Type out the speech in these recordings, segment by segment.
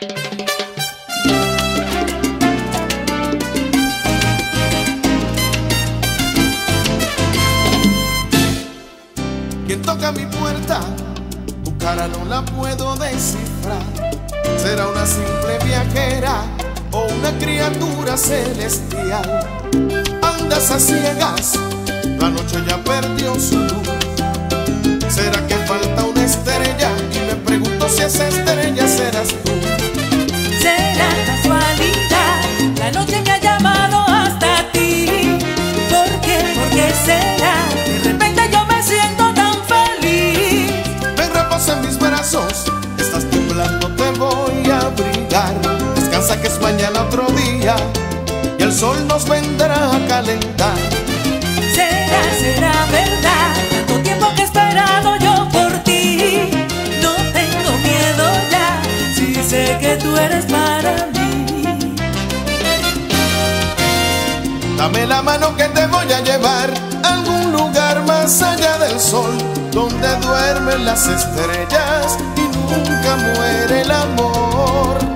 Quien toca mi puerta, tu cara no la puedo descifrar. Será una simple viajera o una criatura celestial. Andas a ciegas, la noche ya perdió su luz. Mañana otro día y el sol nos vendrá a calentar. Será, será verdad, tanto tiempo que he esperado yo por ti. No tengo miedo ya, si sé que tú eres para mí. Dame la mano que te voy a llevar a algún lugar más allá del sol, donde duermen las estrellas y nunca muere el amor.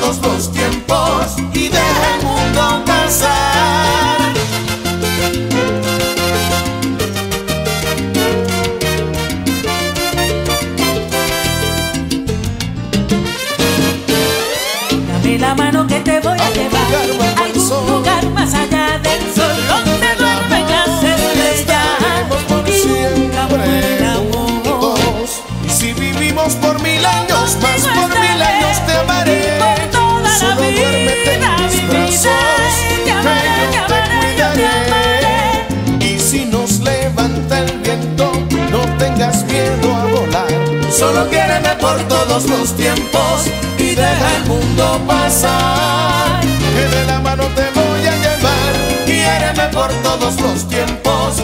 Todos los tiempos y deja el mundo pasar. Dame la mano que te voy a llevar a algún sol. lugar más allá del sol donde duermen las estrellas y nunca amor. juntos. Y si vivimos por mil años más, por mil años Solo quiéreme por todos los tiempos y deja el mundo pasar. Que de la mano te voy a llevar, quiéreme por todos los tiempos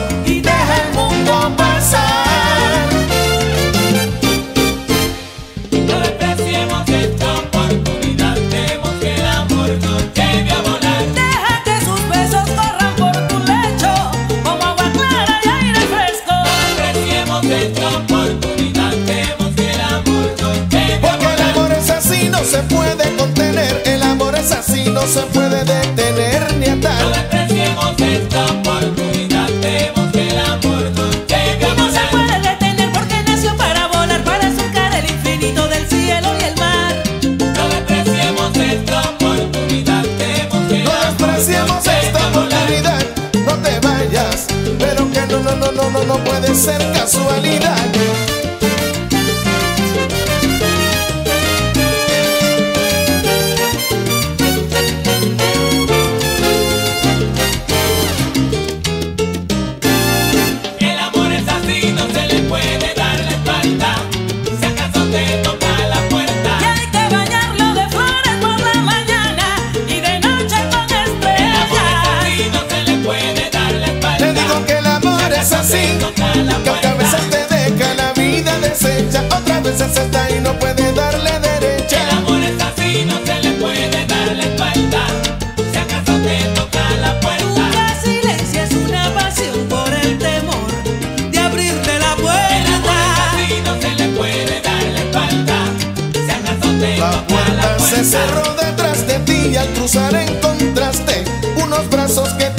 no se puede detener ni No atar. despreciemos esta oportunidad, demos que el amor nos lleve a Y no se puede detener porque nació para volar, para surcar el infinito del cielo y el mar. No despreciemos esta oportunidad, demos que el No amor despreciemos esta oportunidad, no te vayas. Pero que no, no, no, no, no, no puede ser cerró detrás de ti y al cruzar encontraste unos brazos que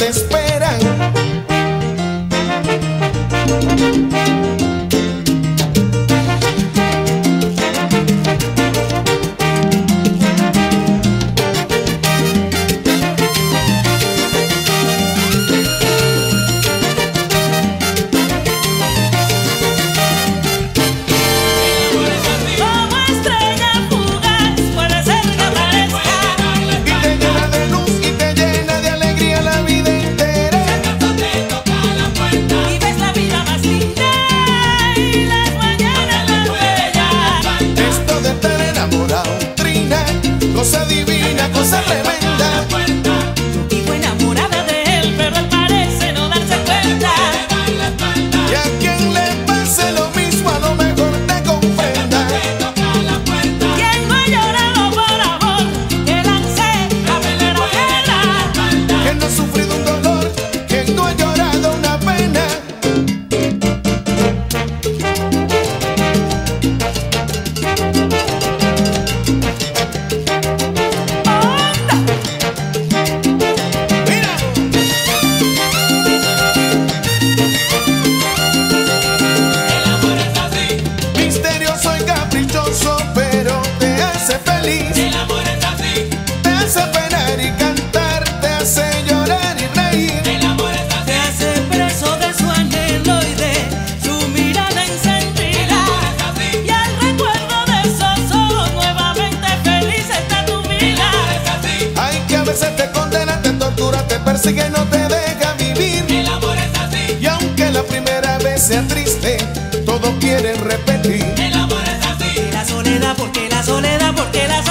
sé que no te deja vivir. El amor es así. Y aunque la primera vez sea triste, todos quieren repetir. El amor es así. La soledad, porque la soledad, porque la soledad.